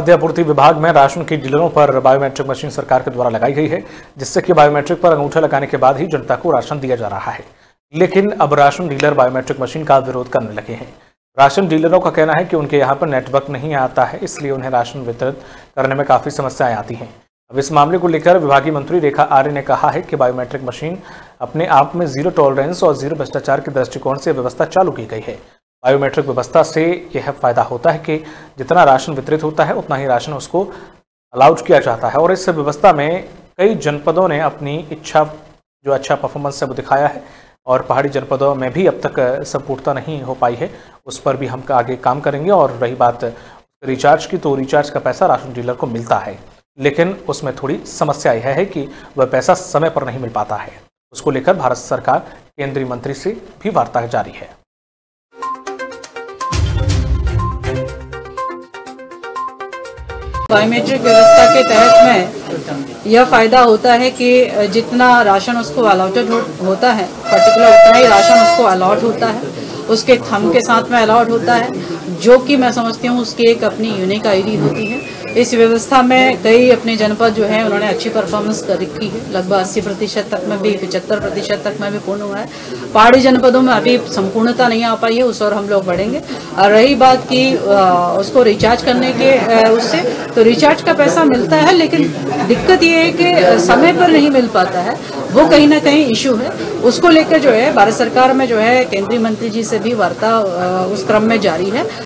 खाद्य आपूर्ति विभाग में राशन की डीलरों पर बायोमेट्रिक मशीन सरकार के द्वारा लगाई गई है, जिससे कि बायोमेट्रिक पर अंगूठा लगाने के बाद ही जनता को राशन दिया जा रहा है। लेकिन अब राशन डीलर बायोमेट्रिक मशीन का विरोध करने लगे हैं। राशन डीलरों का कहना है कि उनके यहाँ पर नेटवर्क नहीं आता है, इसलिए उन्हें राशन वितरित करने में काफ़ी समस्याएँ आती हैं। अब इस मामले को लेकर विभागीय मंत्री रेखा आर्य ने कहा है कि बायोमेट्रिक मशीन अपने आप में ज़ीरो टॉलरेंस और ज़ीरो भ्रष्टाचार के दृष्टिकोण से व्यवस्था चालू की गई है। बायोमेट्रिक व्यवस्था से यह फ़ायदा होता है कि जितना राशन वितरित होता है, उतना ही राशन उसको अलाउड किया जाता है। और इस व्यवस्था में कई जनपदों ने अपनी इच्छा, जो अच्छा परफॉर्मेंस है वो दिखाया है और पहाड़ी जनपदों में भी अब तक संपूर्णता नहीं हो पाई है। उस पर भी हम आगे काम करेंगे और रही बात रिचार्ज की तो रिचार्ज का पैसा राशन डीलर को मिलता है। लेकिन उसमें थोड़ी समस्या यह है कि वह पैसा समय पर नहीं मिल पाता है। उसको लेकर भारत सरकार केंद्रीय मंत्री से भी वार्ता जारी है। बायोमेट्रिक व्यवस्था के तहत में यह फ़ायदा होता है कि जितना राशन उसको अलॉटेड हो, होता है पर्टिकुलर उतना ही राशन उसको अलॉट होता है। उसके थम के साथ में अलॉट होता है। जो कि मैं समझती हूँ उसकी एक अपनी यूनिक आईडी होती है। इस व्यवस्था में कई अपने जनपद जो है, उन्होंने अच्छी परफॉर्मेंस कर रखी है। लगभग अस्सी प्रतिशत तक में भी, पचहत्तर प्रतिशत तक में भी पूर्ण हुआ है। पहाड़ी जनपदों में अभी संपूर्णता नहीं आ पाई है, उस और हम लोग बढ़ेंगे। और रही बात की उसको रिचार्ज करने के उससे तो रिचार्ज का पैसा मिलता है, लेकिन दिक्कत ये है कि समय पर नहीं मिल पाता है। वो कहीं ना कहीं इशू है। उसको लेकर जो है, भारत सरकार में जो है, केंद्रीय मंत्री जी से भी वार्ता उस क्रम में जारी है।